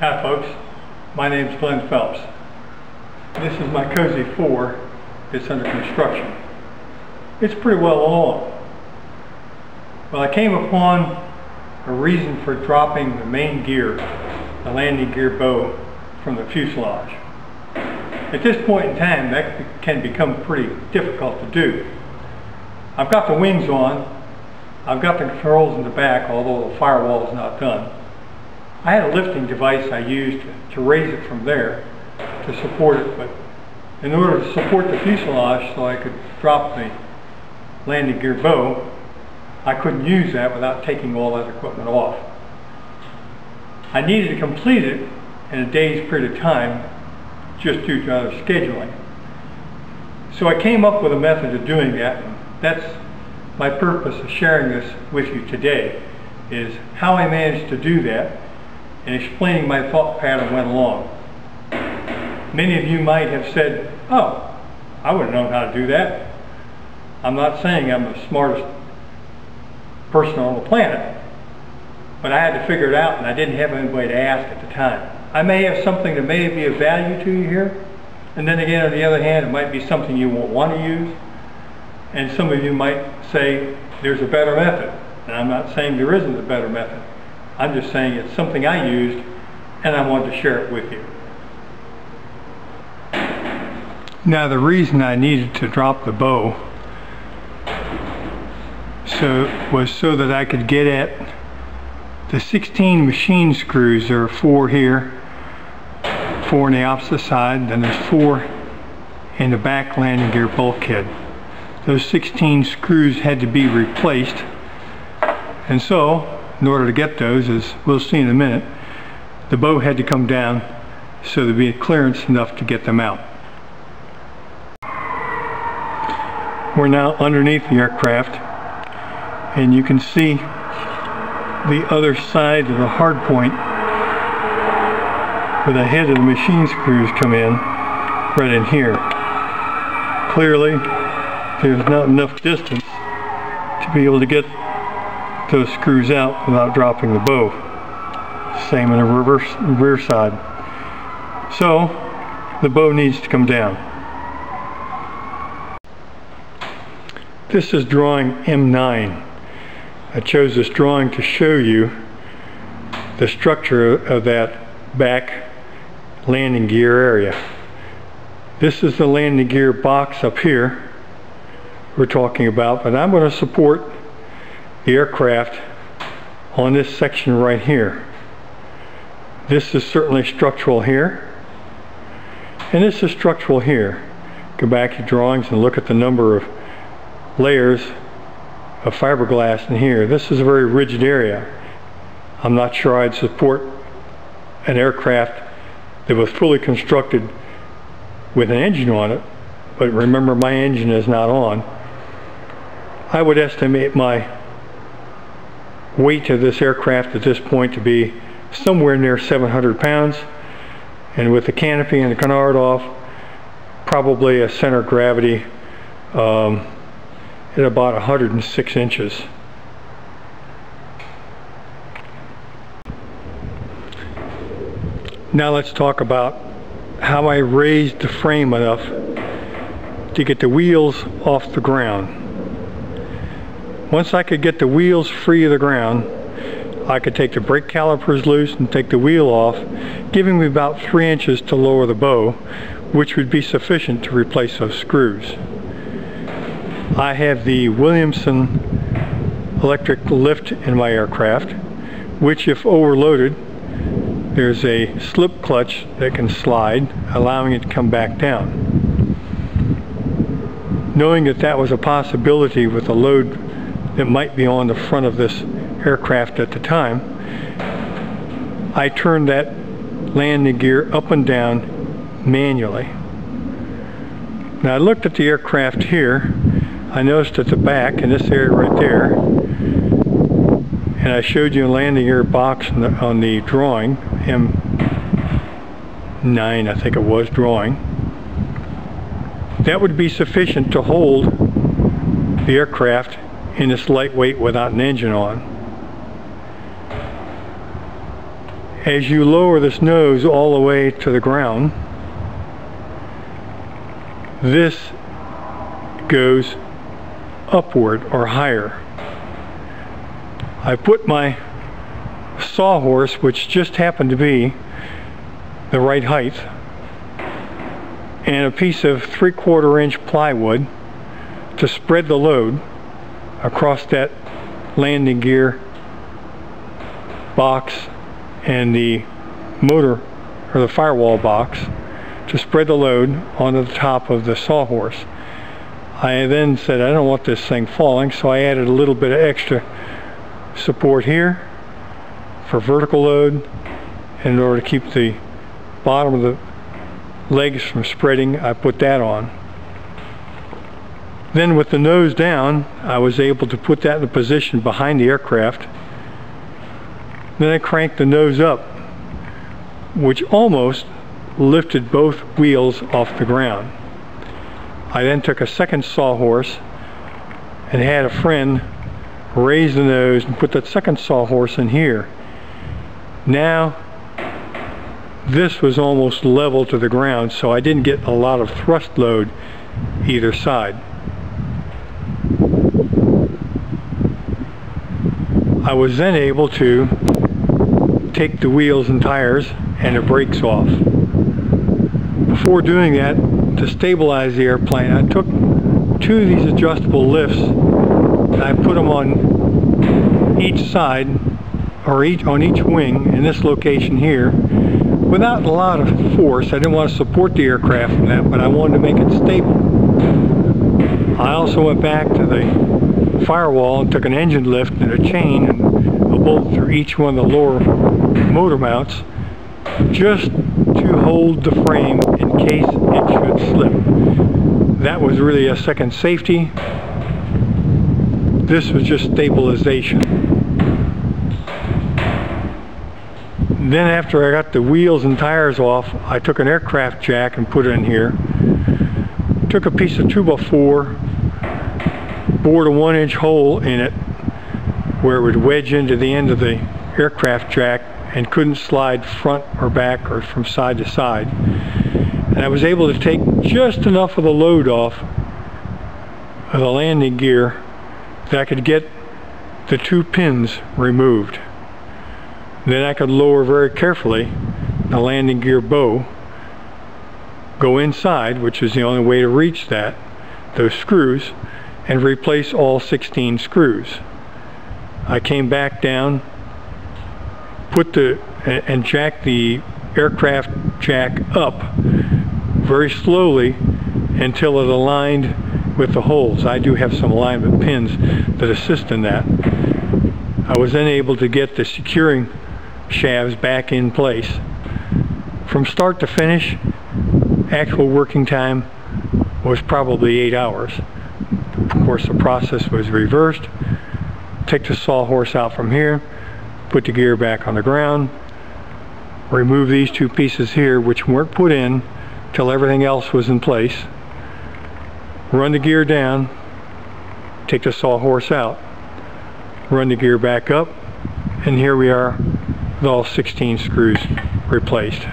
Hi folks, my name is Glen Phelps. This is my Cozy 4 It's under construction. It's pretty well along. Well I came upon a reason for dropping the main gear, the landing gear bow, from the fuselage. At this point in time that can become pretty difficult to do. I've got the wings on, I've got the controls in the back although the firewall is not done. I had a lifting device I used to raise it from there to support it, but in order to support the fuselage so I could drop the landing gear bow, I couldn't use that without taking all that equipment off. I needed to complete it in a day's period of time just due to other scheduling. So I came up with a method of doing that. That's my purpose of sharing this with you today is how I managed to do that and explaining my thought pattern went along. Many of you might have said, oh, I would have known how to do that. I'm not saying I'm the smartest person on the planet, but I had to figure it out and I didn't have anybody to ask at the time. I may have something that may be of value to you here, and then again, on the other hand, it might be something you won't want to use, and some of you might say there's a better method. And I'm not saying there isn't a better method. I'm just saying it's something I used and I wanted to share it with you. Now the reason I needed to drop the bow so was so that I could get at the 16 machine screws. There are four here, four on the opposite side, then there's four in the back landing gear bulkhead. Those 16 screws had to be replaced and so in order to get those, as we'll see in a minute, the bow had to come down so there'd be clearance enough to get them out. We're now underneath the aircraft and you can see the other side of the hard point where the head of the machine screws come in right in here. Clearly there's not enough distance to be able to get those screws out without dropping the bow. Same in the reverse rear side. So the bow needs to come down. This is drawing M9. I chose this drawing to show you the structure of that back landing gear area. This is the landing gear box up here we're talking about, but I'm going to support aircraft on this section right here. This is certainly structural here. And this is structural here. Go back to drawings and look at the number of layers of fiberglass in here. This is a very rigid area. I'm not sure I'd support an aircraft that was fully constructed with an engine on it, but remember my engine is not on. I would estimate my weight of this aircraft at this point to be somewhere near 700 pounds and with the canopy and the canard off probably a center of gravity um, at about 106 inches. Now let's talk about how I raised the frame enough to get the wheels off the ground. Once I could get the wheels free of the ground, I could take the brake calipers loose and take the wheel off, giving me about three inches to lower the bow, which would be sufficient to replace those screws. I have the Williamson electric lift in my aircraft, which if overloaded, there's a slip clutch that can slide, allowing it to come back down. Knowing that that was a possibility with a load that might be on the front of this aircraft at the time, I turned that landing gear up and down manually. Now I looked at the aircraft here, I noticed at the back in this area right there, and I showed you a landing gear box on the, on the drawing, M9 I think it was drawing. That would be sufficient to hold the aircraft and it's lightweight without an engine on. as you lower this nose all the way to the ground, this goes upward or higher. I put my sawhorse, which just happened to be the right height, and a piece of three quarter inch plywood to spread the load across that landing gear box and the motor or the firewall box to spread the load onto the top of the sawhorse. I then said I don't want this thing falling so I added a little bit of extra support here for vertical load in order to keep the bottom of the legs from spreading I put that on. Then with the nose down I was able to put that in a position behind the aircraft then I cranked the nose up, which almost lifted both wheels off the ground. I then took a second sawhorse and had a friend raise the nose and put that second sawhorse in here. Now this was almost level to the ground so I didn't get a lot of thrust load either side. I was then able to take the wheels and tires and the brakes off. Before doing that, to stabilize the airplane, I took two of these adjustable lifts and I put them on each side or each on each wing in this location here without a lot of force. I didn't want to support the aircraft from that, but I wanted to make it stable. I also went back to the firewall and took an engine lift and a chain and a bolt through each one of the lower motor mounts just to hold the frame in case it should slip. That was really a second safety. This was just stabilization. Then after I got the wheels and tires off, I took an aircraft jack and put it in here. Took a piece of 2x4, bored a one inch hole in it where it would wedge into the end of the aircraft jack and couldn't slide front or back or from side to side. And I was able to take just enough of the load off of the landing gear that I could get the two pins removed. Then I could lower very carefully the landing gear bow, go inside, which is the only way to reach that, those screws, and replace all 16 screws. I came back down put the and jack the aircraft jack up very slowly until it aligned with the holes. I do have some alignment pins that assist in that. I was then able to get the securing shafts back in place. From start to finish, actual working time was probably eight hours. Of course, the process was reversed. Take the sawhorse out from here, put the gear back on the ground, remove these two pieces here which weren't put in till everything else was in place, run the gear down, take the sawhorse out, run the gear back up, and here we are with all 16 screws replaced.